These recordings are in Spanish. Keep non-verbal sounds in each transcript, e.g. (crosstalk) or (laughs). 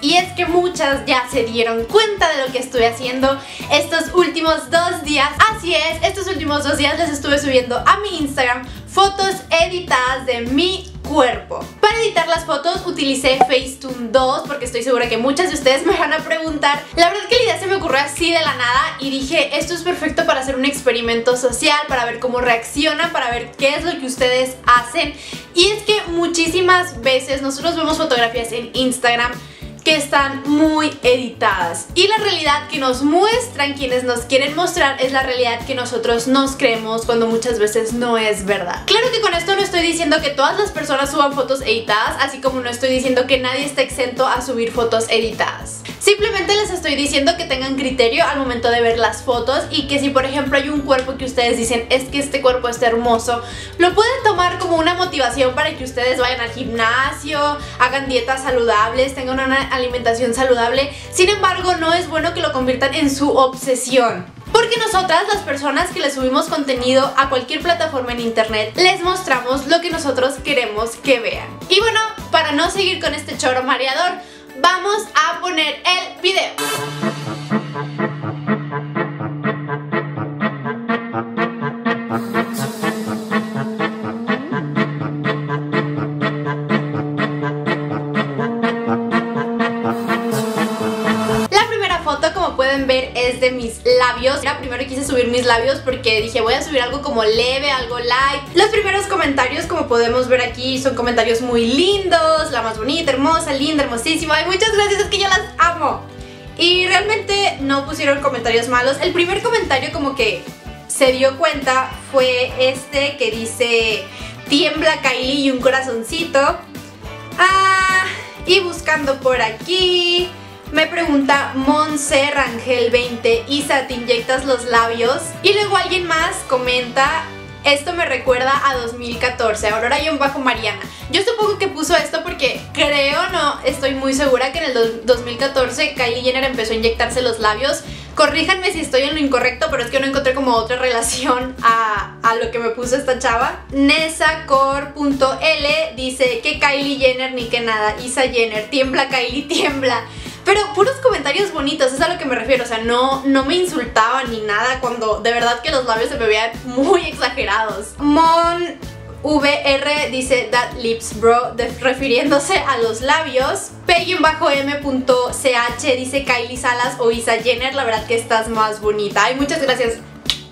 y es que muchas ya se dieron cuenta de lo que estuve haciendo estos últimos dos días. Así es, estos últimos dos días les estuve subiendo a mi Instagram fotos editadas de mi cuerpo. Editar las fotos utilicé Facetune 2 porque estoy segura que muchas de ustedes (laughs) me van a preguntar. La verdad que la idea se me ocurrió así de la nada y dije esto es perfecto para hacer un experimento social, para ver cómo reaccionan, para ver qué es lo que ustedes hacen. Y es que muchísimas veces nosotros vemos fotografías en Instagram que están muy editadas. Y la realidad que nos muestran quienes nos quieren mostrar es la realidad que nosotros nos creemos cuando muchas veces no es verdad. Claro que con esto no estoy diciendo que todas las personas suban fotos editadas, así como no estoy diciendo que nadie está exento a subir fotos editadas. Simplemente les estoy diciendo que tengan criterio al momento de ver las fotos y que si por ejemplo hay un cuerpo que ustedes dicen es que este cuerpo está hermoso, lo pueden tomar como una motivación para que ustedes vayan al gimnasio, hagan dietas saludables, tengan una alimentación saludable. Sin embargo, no es bueno que lo conviertan en su obsesión. Porque nosotras, las personas que les subimos contenido a cualquier plataforma en internet, les mostramos lo que nosotros queremos que vean. Y bueno, para no seguir con este choro mareador, vamos a poner el video. Mis labios porque dije voy a subir algo como leve, algo light. Los primeros comentarios como podemos ver aquí son comentarios muy lindos La más bonita, hermosa, linda, hermosísima. Ay, muchas gracias, es que yo las amo. Y realmente no pusieron comentarios malos. El primer comentario como que se dio cuenta fue este que dice Tiembla Kylie y un corazoncito Ah, y buscando por aquí me pregunta Monse Rangel 20, Isa, ¿te inyectas los labios? Y luego alguien más comenta, esto me recuerda a 2014, Aurora y un bajo Mariana. Yo supongo que puso esto porque creo, no, estoy muy segura que en el 2014 Kylie Jenner empezó a inyectarse los labios. Corríjanme si estoy en lo incorrecto, pero es que no encontré como otra relación a, a lo que me puso esta chava. Nesacor.l dice que Kylie Jenner ni que nada. Isa Jenner, tiembla Kylie, tiembla. Pero puros comentarios bonitos, es a lo que me refiero, o sea, no, no me insultaban ni nada cuando de verdad que los labios se me veían muy exagerados. Mon VR dice that lips bro, refiriéndose a los labios. P-M.ch dice Kylie Salas o Isa Jenner, la verdad que estás más bonita. Ay, muchas gracias.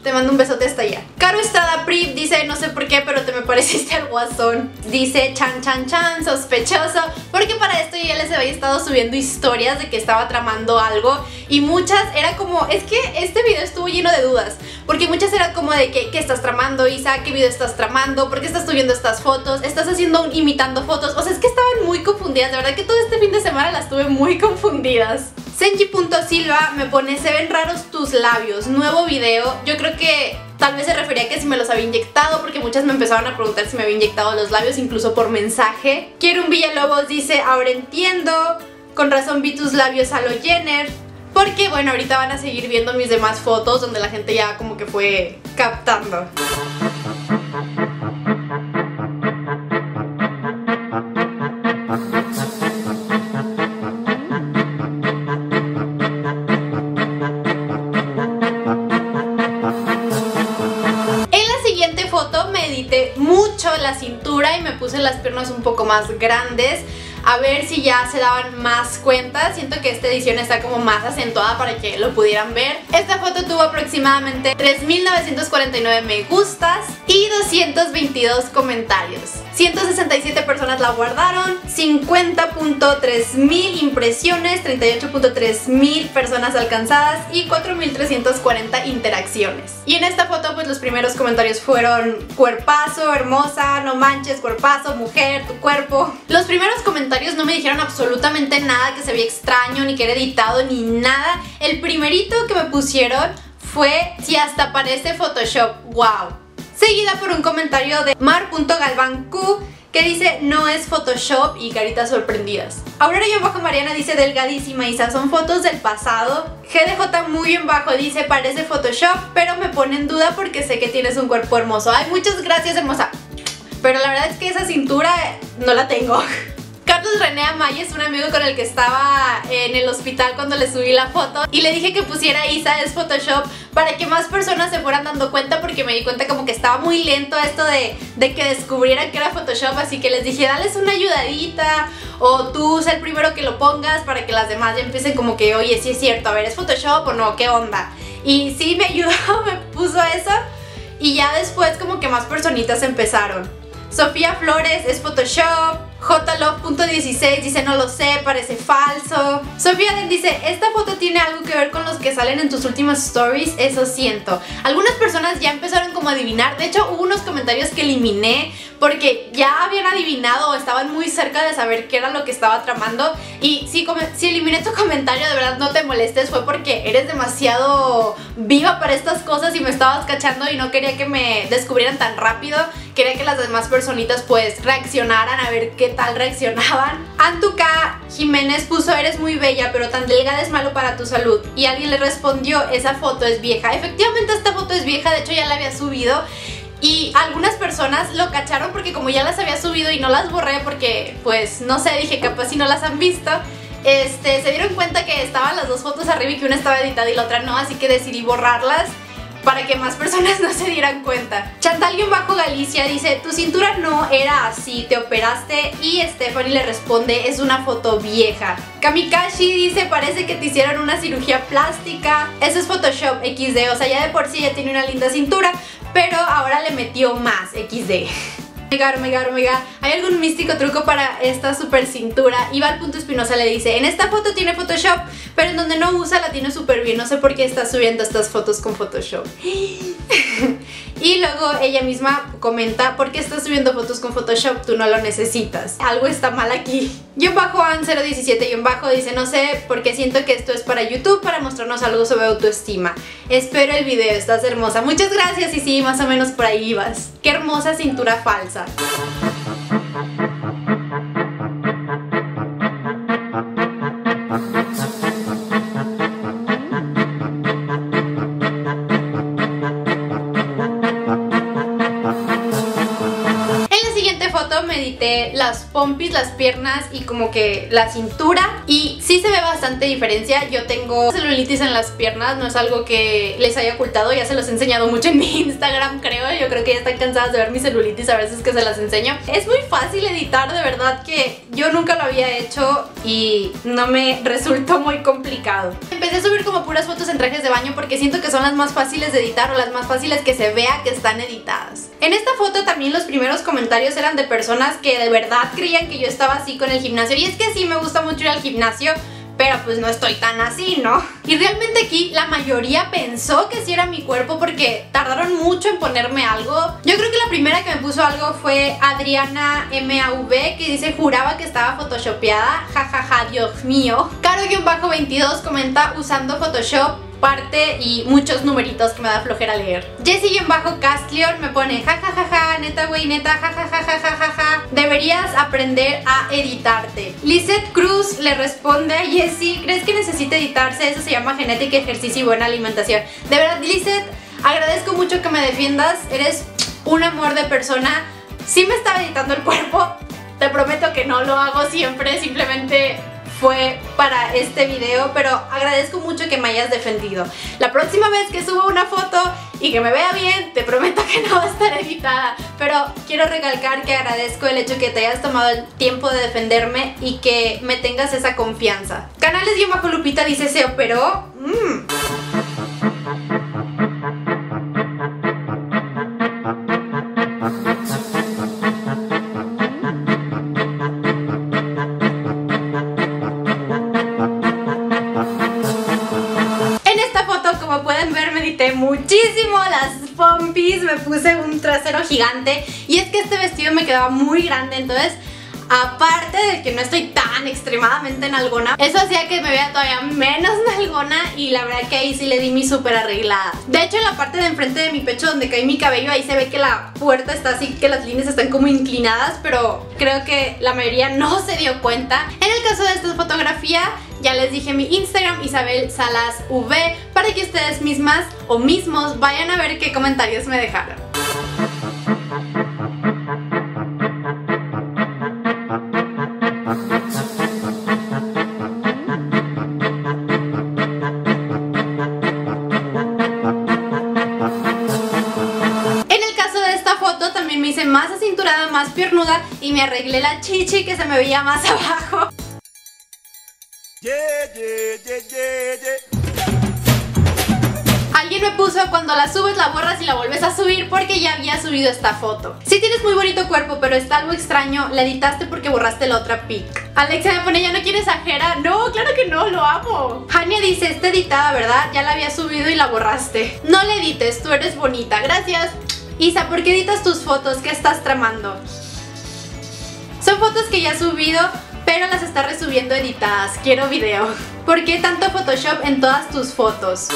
Te mando un besote hasta allá. Caro Estrada Priv dice, no sé por qué, pero te me pareciste al guasón. Dice, chan chan chan, sospechoso. Porque para esto yo ya les había estado subiendo historias de que estaba tramando algo. Y muchas era como, es que este video estuvo lleno de dudas. Porque muchas eran como de que, ¿qué estás tramando, Isa? ¿Qué video estás tramando? ¿Por qué estás subiendo estas fotos? ¿Estás haciendo imitando fotos? O sea, es que estaban muy confundidas. De verdad que todo este fin de semana las tuve muy confundidas. Senji.silva me pone, se ven raros tus labios, nuevo video. Yo creo que tal vez se refería a que si me los había inyectado, porque muchas me empezaban a preguntar si me había inyectado los labios, incluso por mensaje. Quiero un Villalobos dice, ahora entiendo, con razón vi tus labios a lo Jenner. Porque bueno, ahorita van a seguir viendo mis demás fotos donde la gente ya como que fue captando. Las piernas un poco más grandes a ver si ya se daban más cuenta. Siento que esta edición está como más acentuada para que lo pudieran ver. Esta foto tuvo aproximadamente 3.949 me gustas y 222 comentarios. 167 personas la guardaron, 50.3 mil impresiones, 38.3 mil personas alcanzadas y 4.340 interacciones. Y en esta foto pues los primeros comentarios fueron cuerpazo, hermosa, no manches, cuerpazo, mujer, tu cuerpo. Los primeros comentarios no me dijeron absolutamente nada que se veía extraño, ni que era editado, ni nada. El primerito que me pusieron fue si hasta parece Photoshop, wow seguida por un comentario de mar.galvanq que dice no es Photoshop y caritas sorprendidas. Aurora y bajo Mariana dice delgadísima Isa, son fotos del pasado. GDJ muy en bajo dice parece Photoshop, pero me pone en duda porque sé que tienes un cuerpo hermoso. Ay, muchas gracias hermosa. Pero la verdad es que esa cintura no la tengo. (laughs) Carlos René Amaya es un amigo con el que estaba en el hospital cuando le subí la foto y le dije que pusiera Isa es Photoshop para que más personas se fueran dando cuenta porque me di cuenta como que estaba muy lento esto de, de que descubrieran que era Photoshop así que les dije dales una ayudadita o tú sé el primero que lo pongas para que las demás ya empiecen como que oye sí es cierto, a ver es Photoshop o no, qué onda y sí me ayudó, (laughs) me puso eso y ya después como que más personitas empezaron. Sofía Flores es Photoshop JLove.16 dice no lo sé, parece falso. Sofía dice, esta foto tiene algo que ver con los que salen en tus últimas stories, eso siento. Algunas personas ya empezaron como a adivinar, de hecho hubo unos comentarios que eliminé porque ya habían adivinado o estaban muy cerca de saber qué era lo que estaba tramando y si, si eliminé tu comentario de verdad no te molestes, fue porque eres demasiado viva para estas cosas y me estabas cachando y no quería que me descubrieran tan rápido, quería que las demás personitas pues reaccionaran a ver qué tal reaccionaban. Antuca Jiménez puso eres muy bella pero tan delgada es malo para tu salud y alguien le respondió esa foto es vieja. Efectivamente esta foto es vieja, de hecho ya la había subido y algunas personas lo cacharon porque como ya las había subido y no las borré porque pues no sé, dije capaz si no las han visto este, se dieron cuenta que estaban las dos fotos arriba y que una estaba editada y la otra no, así que decidí borrarlas para que más personas (laughs) no se dieran cuenta. Chantal-Bajo Galicia dice, tu cintura no era así, te operaste y Stephanie le responde, es una foto vieja. Kamikashi dice, parece que te hicieron una cirugía plástica. Eso es Photoshop XD, o sea, ya de por sí ya tiene una linda cintura, pero ahora le metió más XD. (laughs) Omega, omega, omega, ¿hay algún místico truco para esta super cintura? Iba punto espinosa le dice, en esta foto tiene Photoshop, pero en donde no usa la tiene súper bien, no sé por qué está subiendo estas fotos con Photoshop. Y luego ella misma comenta, ¿por qué estás subiendo fotos con Photoshop? Tú no lo necesitas. Algo está mal aquí. Yo bajo an017 y un bajo dice, no sé, porque siento que esto es para YouTube, para mostrarnos algo sobre autoestima. Espero el video, estás hermosa. Muchas gracias y sí, más o menos por ahí ibas. Qué hermosa cintura falsa. Las pompis, las piernas y como que la cintura y sí se ve bastante diferencia. Yo tengo celulitis en las piernas, no es algo que les haya ocultado, ya se los he enseñado mucho en mi (laughs) Instagram creo, yo creo que ya están cansadas de ver mi celulitis a veces que se las enseño. Es muy fácil editar, de verdad que yo nunca lo había hecho y no me resultó muy complicado. Empecé a subir como puras fotos en trajes de baño porque siento que son las más fáciles de editar o las más fáciles que se vea que están editadas. En esta foto también los primeros comentarios eran de personas que de verdad creían que yo estaba así con el gimnasio y es que sí me gusta mucho ir al gimnasio pero pues no estoy tan así, ¿no? Y realmente aquí la mayoría pensó que sí era mi cuerpo porque tardaron mucho en ponerme algo. Yo creo que la primera que me puso algo fue Adriana MAV que dice juraba que estaba photoshopeada, jajaja, ja, ja, Dios mío. Caro-22 comenta usando Photoshop parte y muchos numeritos que me da flojera leer. Jessie-Bajo Castleon me pone jajajaja, ja, ja, neta güey, neta, jajajaja, deberías aprender a editarte. Lizeth Cruz le responde a Jessie, ¿crees que necesita editarse? Eso se llama genética, ejercicio y buena alimentación. De verdad, Lizeth, agradezco mucho que me defiendas, eres un amor de persona. Sí me estaba editando el cuerpo, te prometo que no lo hago siempre, simplemente fue para este video, pero agradezco mucho que me hayas defendido. La próxima vez que suba una foto y que me vea bien, te prometo que (laughs) no va a estar editada, pero quiero recalcar que agradezco el hecho que te hayas tomado el tiempo de defenderme y que me tengas esa confianza. Canales y bajo Lupita dice, ¿se operó? Mm. Muchísimo las pompis, me puse un trasero gigante y es que este vestido me quedaba muy grande, entonces Aparte de que no estoy tan extremadamente nalgona, eso hacía que me vea todavía menos (laughs) nalgona y la verdad que ahí sí le di mi súper arreglada. De hecho en la parte de enfrente de mi pecho donde cae mi cabello ahí se ve que la puerta está así, que las líneas están como inclinadas, pero creo que la mayoría no se dio cuenta. En el caso de esta fotografía ya les dije mi Instagram Isabel Salas V para que ustedes mismas o mismos vayan a ver qué comentarios me dejaron. En el caso de esta foto también me hice más acinturada, más piernuda y me arreglé la chichi que se me veía más (laughs) abajo. Cuando la subes la borras y la vuelves a subir porque ya había subido esta foto. Si tienes muy bonito cuerpo pero está algo extraño, la editaste porque borraste la otra pic. Alexia me pone, ¿ya no quieres ajera? No, claro que no, lo amo. Hania dice, está editada, ¿verdad? Ya la había subido y la borraste. No le edites, tú eres bonita, gracias. Isa, ¿por qué editas tus fotos? ¿Qué estás tramando? Son fotos que ya he subido, pero las está resubiendo editadas. Quiero video. ¿Por qué tanto Photoshop en todas tus fotos?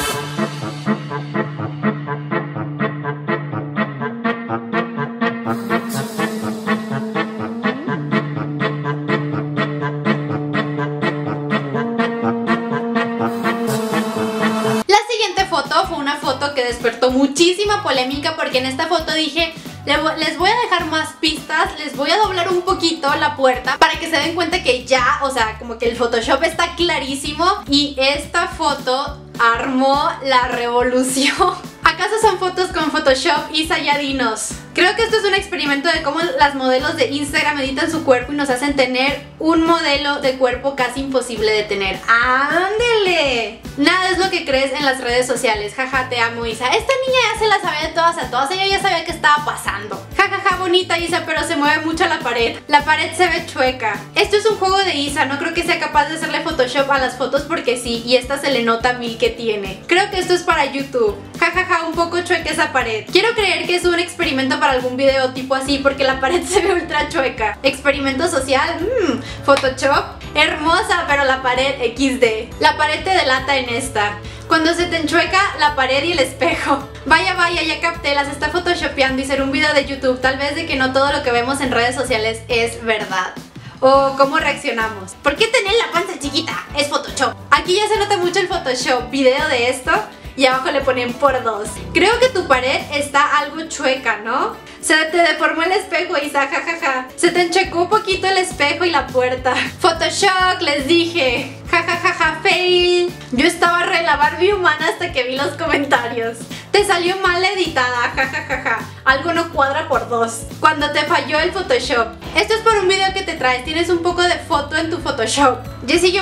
Porque en esta foto dije les voy a dejar más pistas, les voy a doblar un poquito la puerta para que se den cuenta que ya, o sea, como que el Photoshop está clarísimo y esta foto armó la revolución. (laughs) ¿Acaso son fotos con Photoshop y Sayadinos? Creo que esto es un experimento de cómo las modelos de Instagram editan su cuerpo y nos hacen tener un modelo de cuerpo casi imposible de tener. ¡Ándele! Nada es lo que crees en las redes sociales. Jaja, te amo Isa. Esta niña ya se la sabía de todas a todas. Ella ya sabía qué estaba pasando. Jajaja, ja, ja, bonita Isa, pero se mueve mucho la pared. La pared se ve chueca. Esto es un juego de Isa. No creo que sea capaz de hacerle Photoshop a las fotos porque sí. Y esta se le nota mil que tiene. Creo que esto es para YouTube. Jajaja, ja, un poco chueca esa pared. Quiero creer que es un experimento para algún video tipo así porque la pared (laughs) se ve ultra chueca. Experimento social. Mmm, Photoshop. Hermosa, pero la pared XD. La pared te delata en esta. Cuando se te enchueca la pared y el espejo. Vaya, vaya, ya capté, las está photoshopeando y ser un video de YouTube. Tal vez de que no todo lo que vemos en redes sociales es verdad. O cómo reaccionamos. ¿Por qué tener la panza chiquita? Es Photoshop. Aquí ya se nota mucho el Photoshop. Video de esto y abajo le ponen por dos. Creo que tu pared está algo chueca, ¿no? Se te deformó el espejo, Isa, jajaja. Se te enchecó un poquito el espejo y la puerta. Photoshop, les dije. Jajajaja, fail. Yo estaba re la Barbie humana hasta que vi los comentarios. Te salió mal editada, jajajaja. Algo no cuadra por dos. Cuando te falló el Photoshop. Esto es por un video que te traes. Tienes un poco de foto en tu Photoshop.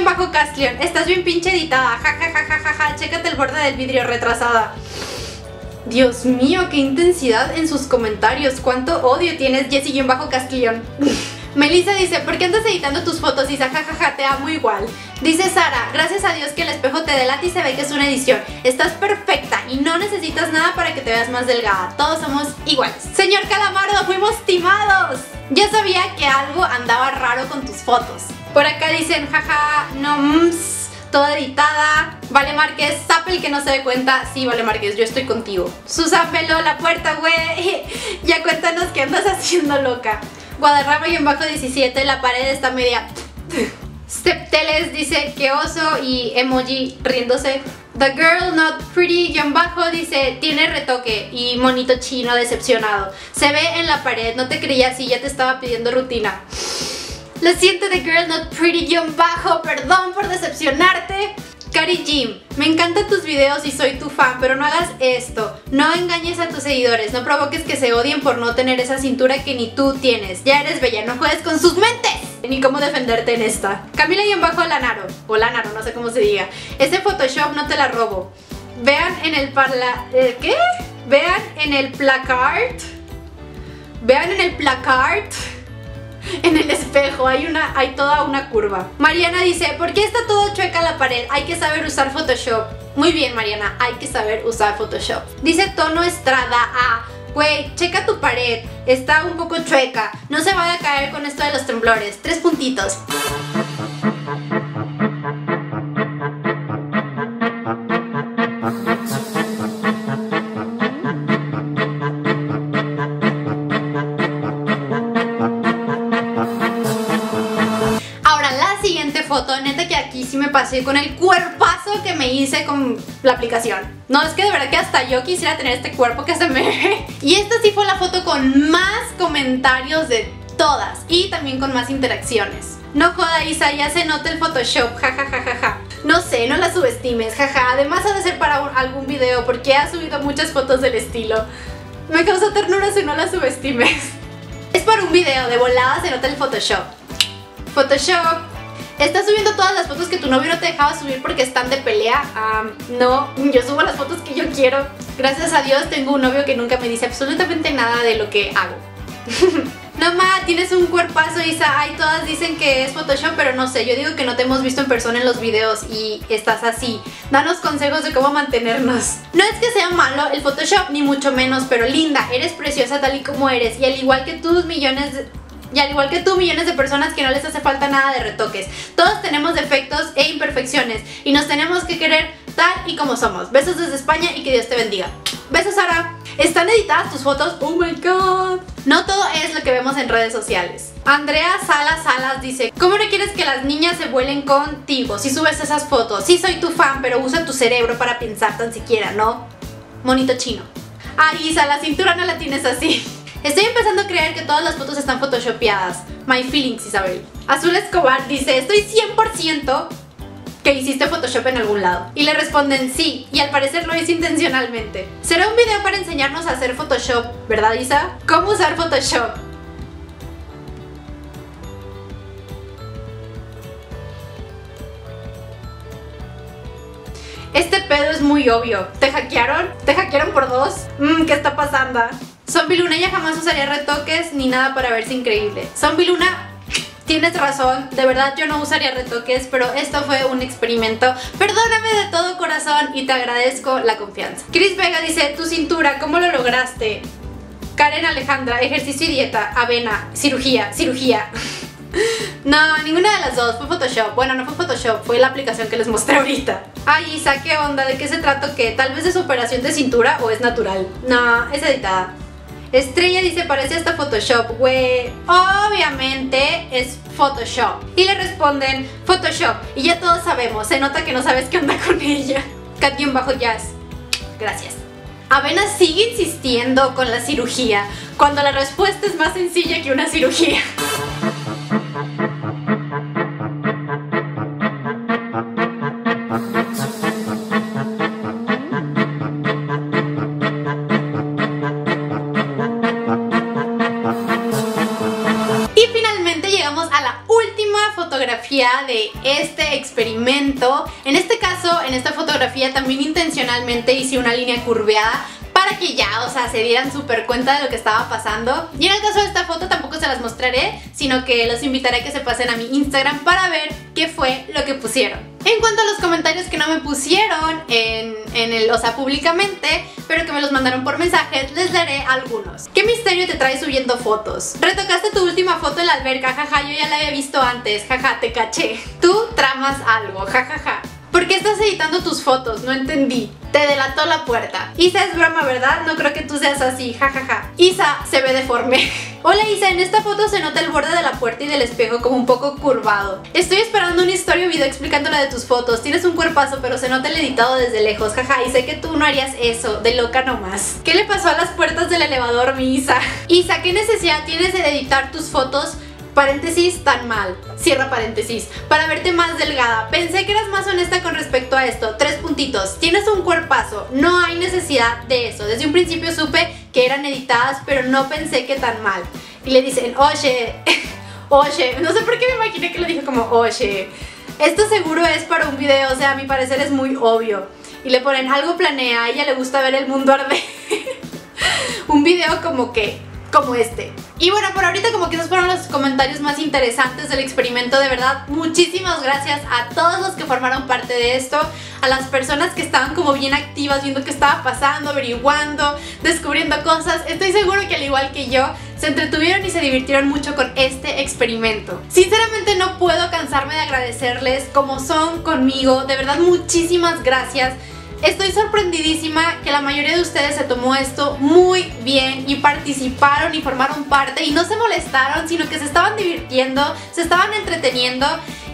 Bajo Castleon. Estás bien pinche editada. Jajajajaja. Chécate el borde del vidrio retrasada. Dios mío, qué intensidad en sus comentarios. Cuánto odio tienes, Jessie-Bajo Castillón. (laughs) Melissa dice, ¿por qué andas editando tus fotos? Isa, jajaja, te amo igual. Dice Sara, gracias a Dios que el espejo te delata y se ve que es una edición. Estás perfecta y no necesitas nada para que te veas más delgada. Todos somos iguales. Señor Calamardo, fuimos timados. Ya sabía que algo andaba raro con tus fotos. Por acá dicen, jaja, no, mmm, toda editada. Vale Márquez, el que no se dé cuenta. Sí, Vale Márquez, yo estoy contigo. Susan peló la puerta, güey. (laughs) ya cuéntanos qué andas haciendo, loca. Guadarrama y en bajo 17, la pared está media... (laughs) Stepteles dice que oso y emoji riéndose. The girl not pretty guion bajo dice tiene retoque y monito chino decepcionado. Se ve en la pared, no te creía así, ya te estaba pidiendo rutina. Lo siento de Girl Not Pretty guion bajo, perdón por decepcionarte. Cari Jim, me encantan tus videos y soy tu fan, pero no hagas esto. No engañes a tus seguidores, no provoques que se odien por no tener esa cintura que ni tú tienes. Ya eres bella, no juegues con sus mentes. Ni cómo defenderte en esta. Camila y en bajo Lanaro, o Lanaro, no sé cómo se diga. Ese Photoshop no te la robo. Vean en el parla... ¿eh, ¿Qué? Vean en el placard. Vean en el placard (laughs) en el espejo, hay, una, hay toda una curva. Mariana dice, ¿por qué está todo chueca la pared? Hay que saber usar Photoshop. Muy bien, Mariana, hay que saber usar Photoshop. Dice tono estrada A. Güey, checa tu pared, está un poco chueca, no se vaya a caer con esto de los temblores. Tres puntitos. Con el cuerpazo que me hice con la aplicación. No, es que de verdad que hasta yo quisiera tener este cuerpo que se me. (laughs) Y esta sí fue la foto con más comentarios de todas y también con más interacciones. No joda Isa, ya se nota el Photoshop, jajajajaja. No sé, no la subestimes, jaja. Además ha de ser para algún video porque ha subido muchas fotos del estilo. Me causa ternura si no la subestimes. (laughs) Es para un video, de volada se nota el Photoshop. Photoshop. ¿Estás subiendo todas las fotos que tu novio no te dejaba subir porque están de pelea? Am, no, yo subo las fotos que yo quiero. Gracias a Dios tengo un novio que nunca me dice absolutamente nada de lo que hago. (laughs) No tienes un cuerpazo Isa, ay todas dicen que es Photoshop, pero no sé, yo digo que no te hemos visto en persona en los videos y estás así. Danos consejos de cómo mantenernos. No es que sea malo el Photoshop, ni mucho menos, pero linda, eres preciosa tal y como eres y al igual que tus millones de... Y al igual que tú, millones de personas que no les hace falta nada de retoques. Todos tenemos defectos e imperfecciones y nos tenemos que querer tal y como somos. Besos desde España y que Dios te bendiga. Besos, Sara. ¿Están editadas tus fotos? Oh my god. No todo es lo que vemos en redes sociales. Andrea Salas Salas dice, ¿cómo no quieres que las niñas se vuelen contigo si subes esas fotos? Sí soy tu fan, pero usa tu cerebro para pensar tan siquiera, ¿no? Monito chino. Ay, Isa, la cintura no la tienes así. Estoy empezando a creer que todas las fotos están photoshopeadas. My feelings, Isabel. Azul Escobar dice, estoy 100% que hiciste Photoshop en algún lado. Y le responden sí, y al parecer lo hice intencionalmente. Será un video para enseñarnos a hacer Photoshop, ¿verdad Isa? ¿Cómo usar Photoshop? Este pedo es muy obvio. ¿Te hackearon? ¿Te hackearon por dos? Mmm, ¿qué está pasando? Zombie Luna ella jamás usaría retoques ni nada para verse increíble. Zombie Luna, tienes razón, de verdad yo no usaría retoques, pero esto fue un experimento. Perdóname de todo corazón y te agradezco la confianza. Chris Vega dice, tu cintura, ¿cómo lo lograste? Karen Alejandra, ejercicio y dieta, avena, cirugía, cirugía. (laughs) No, ninguna de las dos, fue Photoshop. Bueno, no fue Photoshop, fue la aplicación que les mostré ahorita. Ay, Isa, ¿qué onda? ¿De qué se trata? ¿Qué? ¿Tal vez es operación de cintura o es natural? No, es editada. Estrella dice, parece hasta Photoshop, güey. Obviamente es Photoshop. Y le responden, Photoshop. Y ya todos sabemos, se nota que no sabes qué onda con ella. Cat-Jazz. Gracias. Avena sigue insistiendo con la cirugía, cuando la respuesta es más sencilla que una cirugía. De este experimento. En este caso, en esta fotografía también intencionalmente hice una línea curveada para que ya, o sea, se dieran súper cuenta de lo que estaba pasando. Y en el caso de esta foto tampoco se las mostraré, sino que los invitaré a que se pasen a mi Instagram para ver qué fue lo que pusieron. En cuanto a los comentarios que no me pusieron en, en el, o sea, públicamente, pero que me los mandaron por mensajes, les daré algunos. ¿Qué misterio te trae subiendo fotos? Retocaste tu última foto en la alberca, jaja, yo ya la había visto antes, jaja, te caché. Tú tramas algo, jajaja. ¿Por tus fotos? No entendí. Te delató la puerta. Isa es broma, ¿verdad? No creo que tú seas así, jajaja. Isa se ve deforme. (laughs) Hola Isa, en esta foto se nota el borde de la puerta y del espejo como un poco curvado. Estoy esperando una historia o video explicando la de tus fotos. Tienes un cuerpazo, pero se nota el editado desde lejos, jaja. Y sé que tú no harías eso, de loca nomás. ¿Qué le pasó a las puertas del elevador, mi Isa? (laughs) Isa, ¿qué necesidad tienes de editar tus fotos? Paréntesis, tan mal. Cierra paréntesis. Para verte más delgada. Pensé que eras más honesta con respecto a esto. Tres puntitos. Tienes un cuerpazo. No hay necesidad de eso. Desde un principio supe que eran editadas, pero no pensé que tan mal. Y le dicen, oye, (laughs) oye. No sé por qué me imaginé que lo dijo como, oye. Esto seguro es para un video, o sea, a mi parecer es muy obvio. Y le ponen, algo planea, a ella le gusta ver el mundo arder. (laughs) un video como que como este. Y bueno, por ahorita como que esos fueron los comentarios más interesantes del experimento, de verdad, muchísimas gracias a todos los que formaron parte de esto, a las personas que estaban como bien activas, viendo qué estaba pasando, averiguando, descubriendo cosas. Estoy seguro que al igual que yo, se entretuvieron y se divirtieron mucho con este experimento. Sinceramente no puedo cansarme de agradecerles como son conmigo, de verdad muchísimas gracias. Estoy sorprendidísima que la mayoría de ustedes se tomó esto muy bien y participaron y formaron parte y no se molestaron, sino que se estaban divirtiendo, se estaban entreteniendo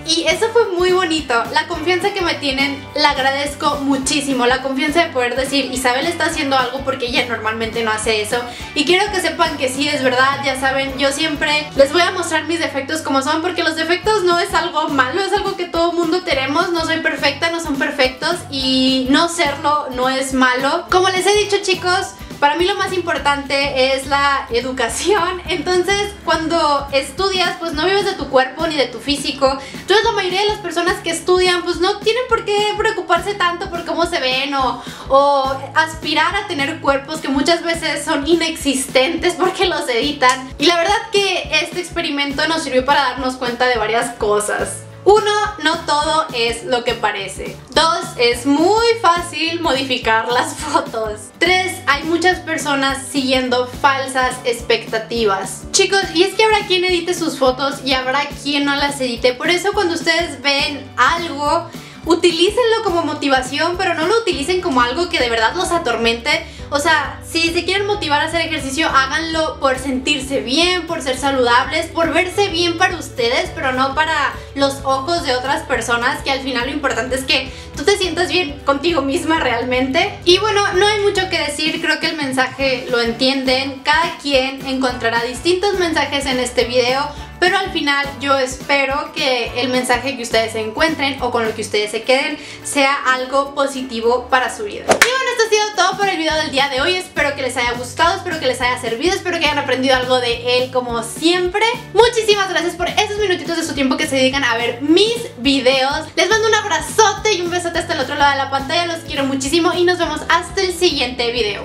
y eso fue muy bonito. La confianza que me tienen la agradezco muchísimo. La confianza de poder decir, Isabel está haciendo algo porque ella normalmente no hace eso. Y quiero que sepan que sí, es verdad, ya saben, yo siempre les voy a mostrar mis defectos como son porque los defectos no es algo malo, es algo que todo mundo tenemos. No soy perfecta, no son perfectos y no serlo no es malo. Como les he dicho chicos, para mí lo más importante es la educación, entonces cuando estudias pues no vives de tu cuerpo ni de tu físico, entonces la mayoría de las personas que estudian pues no tienen por qué preocuparse tanto por cómo se ven o, o aspirar a tener cuerpos que muchas veces son inexistentes porque los editan. Y la verdad que este experimento nos sirvió para darnos cuenta de varias cosas. Uno, no todo es lo que parece. Dos, es muy fácil modificar las fotos. Tres, hay muchas personas siguiendo falsas expectativas. Chicos, y es que habrá quien edite sus fotos y habrá quien no las edite. Por eso cuando ustedes ven algo, utilícenlo como motivación, pero no lo utilicen como algo que de verdad los atormente o sea, si se quieren motivar a hacer ejercicio, háganlo por sentirse bien, por ser saludables, por verse bien para ustedes, pero no para los ojos de otras personas, que al final lo importante es que tú te sientas bien contigo misma realmente. Y bueno, no hay mucho que decir, creo que el mensaje lo entienden, cada quien encontrará distintos mensajes en este video, pero al final yo espero que el mensaje que ustedes encuentren o con lo que ustedes se queden sea algo positivo para su vida. Y bueno, esto ha sido todo por el video del día de hoy, espero que les haya gustado, espero que les haya servido, espero que hayan aprendido algo de él como siempre. Muchísimas gracias por esos minutitos de su tiempo que se dedican a ver mis videos. Les mando un abrazote y un besote hasta el otro lado de la pantalla, los quiero muchísimo y nos vemos hasta el siguiente video.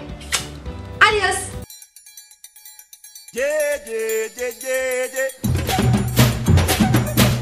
Adiós.